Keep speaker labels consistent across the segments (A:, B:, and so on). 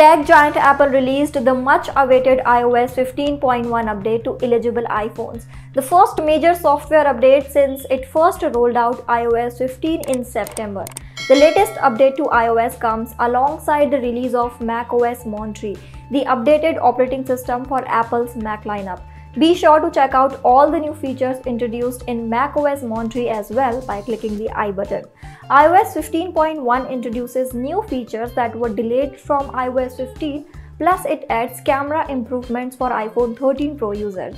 A: Tech giant Apple released the much awaited iOS 15.1 update to eligible iPhones, the first major software update since it first rolled out iOS 15 in September. The latest update to iOS comes alongside the release of macOS Monterey, the updated operating system for Apple's Mac lineup. Be sure to check out all the new features introduced in macOS Monterey as well by clicking the i button iOS 15.1 introduces new features that were delayed from iOS 15, plus it adds camera improvements for iPhone 13 Pro users.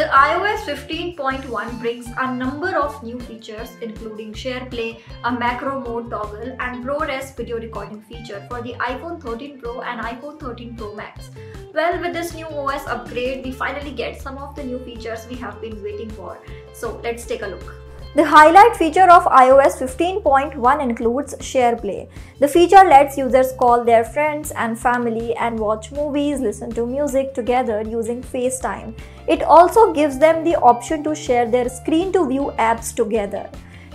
A: The iOS 15.1 brings a number of new features including SharePlay, a macro mode toggle and ProRes video recording feature for the iPhone 13 Pro and iPhone 13 Pro Max. Well, with this new OS upgrade, we finally get some of the new features we have been waiting for. So let's take a look. The highlight feature of iOS 15.1 includes SharePlay. The feature lets users call their friends and family and watch movies, listen to music together using FaceTime. It also gives them the option to share their screen to view apps together.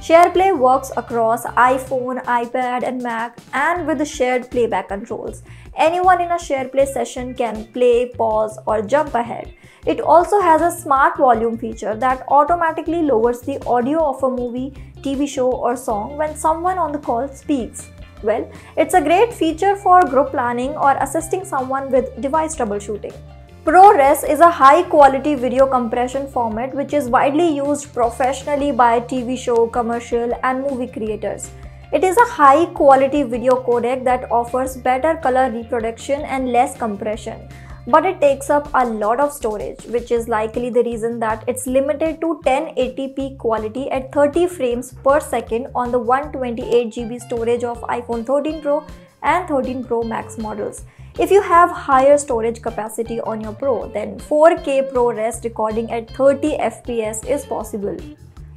A: SharePlay works across iPhone, iPad and Mac and with the shared playback controls. Anyone in a SharePlay session can play, pause or jump ahead. It also has a smart volume feature that automatically lowers the audio of a movie, TV show or song when someone on the call speaks. Well, it's a great feature for group planning or assisting someone with device troubleshooting. ProRes is a high quality video compression format which is widely used professionally by TV show, commercial and movie creators. It is a high quality video codec that offers better color reproduction and less compression but it takes up a lot of storage which is likely the reason that it's limited to 1080p quality at 30 frames per second on the 128GB storage of iPhone 13 Pro and 13 Pro Max models. If you have higher storage capacity on your Pro, then 4K ProRes recording at 30 FPS is possible.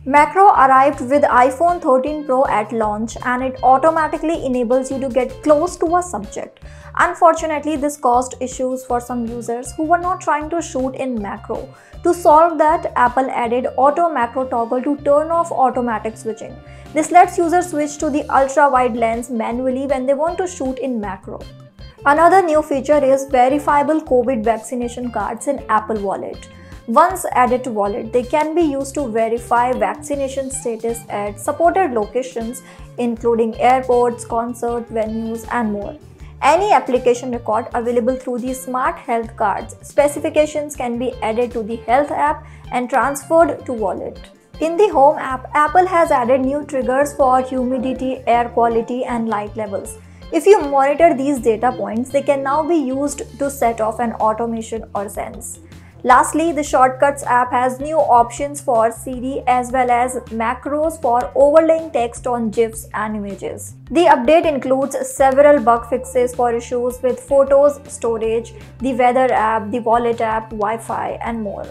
A: Macro arrived with iPhone 13 Pro at launch and it automatically enables you to get close to a subject. Unfortunately, this caused issues for some users who were not trying to shoot in macro. To solve that, Apple added auto macro toggle to turn off automatic switching. This lets users switch to the ultra wide lens manually when they want to shoot in macro. Another new feature is verifiable COVID vaccination cards in Apple Wallet. Once added to wallet, they can be used to verify vaccination status at supported locations including airports, concert venues and more any application record available through the smart health cards. Specifications can be added to the health app and transferred to wallet. In the home app, Apple has added new triggers for humidity, air quality and light levels. If you monitor these data points, they can now be used to set off an automation or sense. Lastly, the Shortcuts app has new options for Siri as well as macros for overlaying text on GIFs and images. The update includes several bug fixes for issues with photos, storage, the weather app, the wallet app, Wi-Fi and more.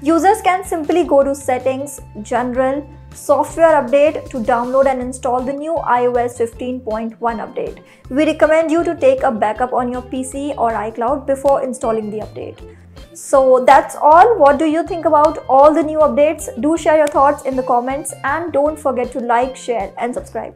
A: Users can simply go to Settings, General, Software Update to download and install the new iOS 15.1 update. We recommend you to take a backup on your PC or iCloud before installing the update. So that's all. What do you think about all the new updates? Do share your thoughts in the comments and don't forget to like, share and subscribe.